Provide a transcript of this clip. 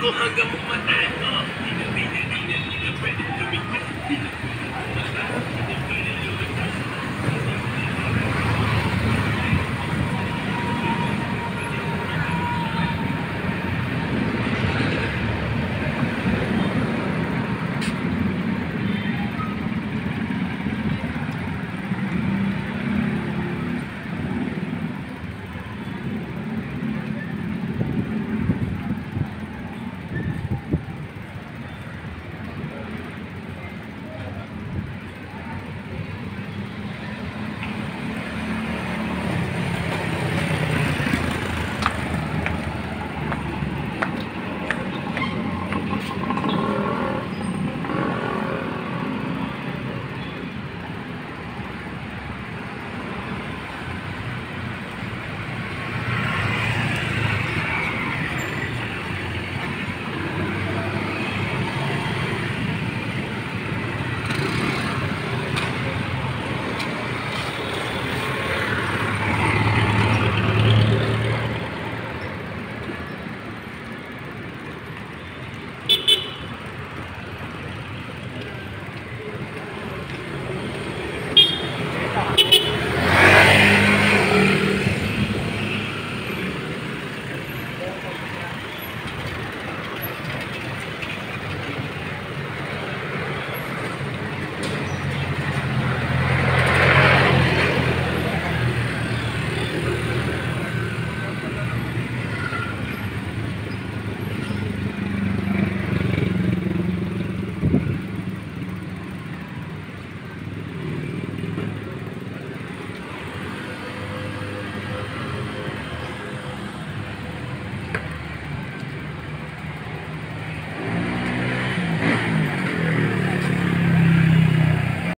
ko hanggang mamatay.